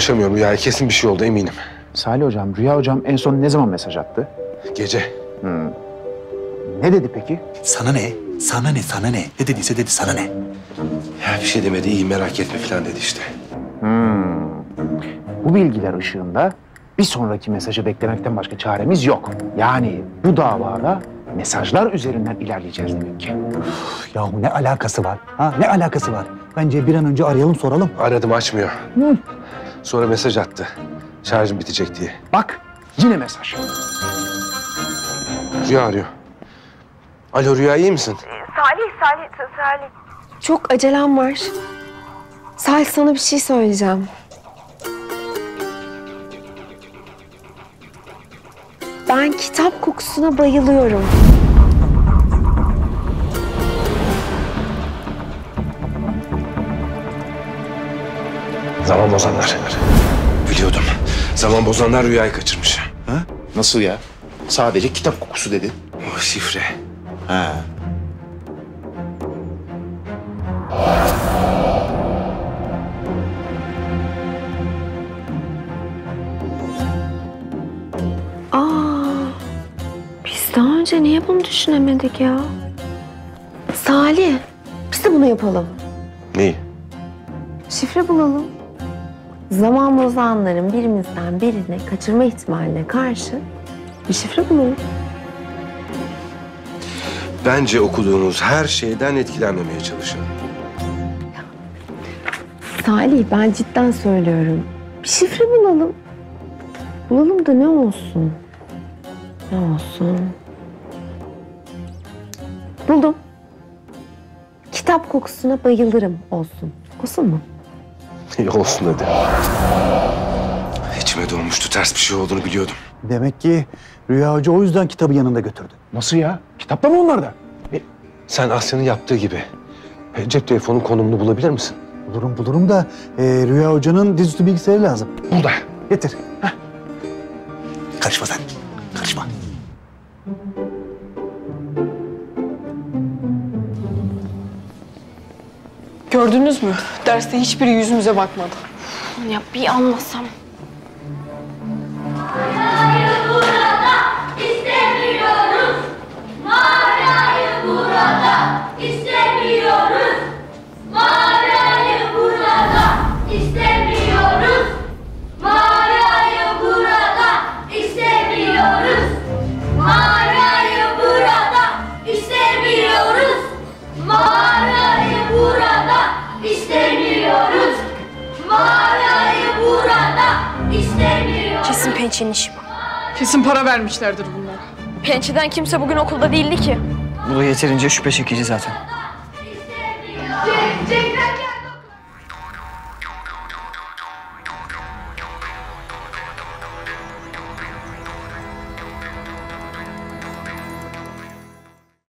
ulaşamıyorum Rüya'ya. Kesin bir şey oldu eminim. Salih hocam, Rüya hocam en son ne zaman mesaj attı? Gece. Ne dedi peki? Sana ne? Sana ne? Sana ne? Ne dediyse dedi sana ne? Ya bir şey demedi. iyi merak etme falan dedi işte. Bu bilgiler ışığında bir sonraki mesajı beklemekten başka çaremiz yok. Yani bu davada mesajlar üzerinden ilerleyeceğiz demek ki. Yahu ne alakası var? Ha? Ne alakası var? Bence bir an önce arayalım soralım. Aradım açmıyor. Sonra mesaj attı. Şarjım bitecek diye. Bak yine mesaj. Rüya arıyor. Alo Rüya iyi misin? Salih, Salih, Salih. Çok acelem var. Salih sana bir şey söyleyeceğim. Ben kitap kokusuna bayılıyorum. Zaman bozanlar. Biliyordum. Zaman bozanlar Rüya'yı kaçırmış. Nasıl ya? Sadece kitap kokusu dedi. Oh, şifre. Ha. Aa, biz daha önce niye bunu düşünemedik ya? Salih, biz de bunu yapalım. Neyi? Şifre bulalım. Zaman bozanların birimizden birini kaçırma ihtimaline karşı bir şifre bulalım. Bence okuduğunuz her şeyden etkilenmemeye çalışın. Salih ben cidden söylüyorum. Bir şifre bulalım. Bulalım da ne olsun? Ne olsun? Buldum. Kitap kokusuna bayılırım olsun. Olsun mu? İyi olsun hadi. İçime doğmuştu. Ters bir şey olduğunu biliyordum. Demek ki Rüya Hoca o yüzden kitabı yanında götürdü. Nasıl ya? Kitapta mı onlarda? Sen Asya'nın yaptığı gibi e, cep telefonun konumunu bulabilir misin? Bulurum bulurum da e, Rüya Hoca'nın dizüstü bilgisayarı lazım. Burada. Getir. Heh. Karışma sen. Karışma. Gördünüz mü? Derste hiçbiri yüzümüze bakmadı. Ya bir anlasam. için işim. Kesin para vermişlerdir bunlar. Pençeden kimse bugün okulda değildi ki. Bu da yeterince şüphe çekici zaten.